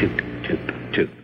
chực chực chực